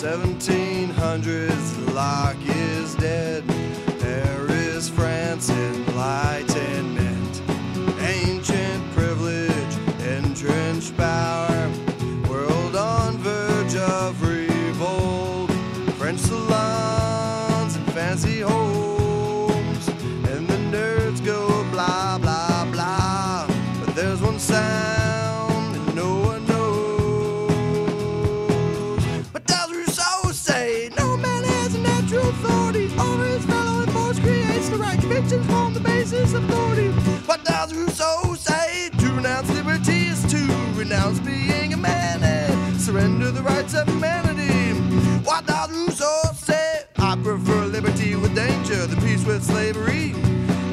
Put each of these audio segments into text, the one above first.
1700s, Locke is dead. Paris, France, enlightenment. Ancient privilege, entrenched power. Form the basis of authority. What does Rousseau say? To renounce liberty is to renounce being a man and surrender the rights of humanity. What does Rousseau say? I prefer liberty with danger than peace with slavery.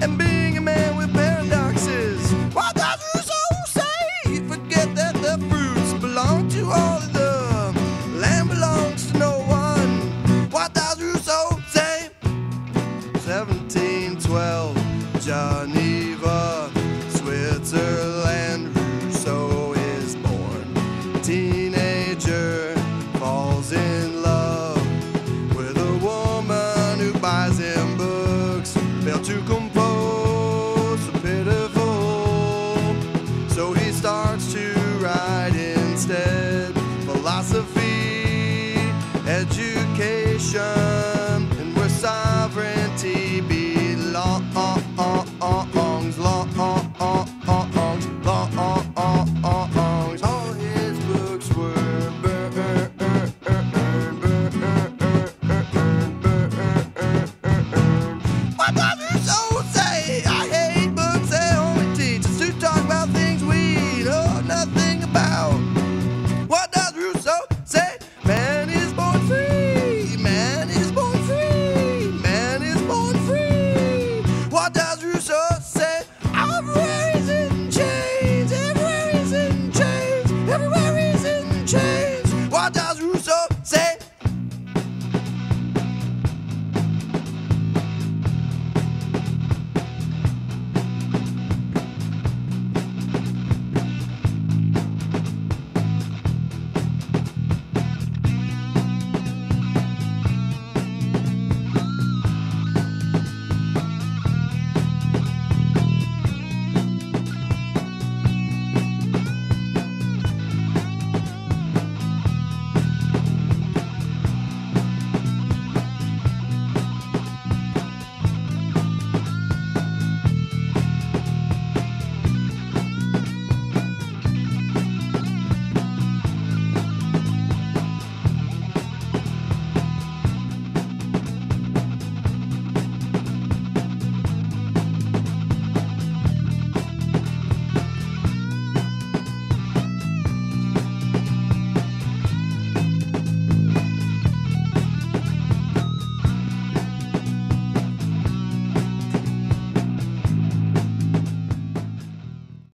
And being a man with paradoxes. What does Rousseau say? Forget that the fruits belong to all of them. Land belongs to no one. What does Rousseau say? 12, Geneva, Switzerland, Rousseau is born. Teenager falls in love with a woman who buys him books, failed to compose a pitiful. So he starts to write instead philosophy, education.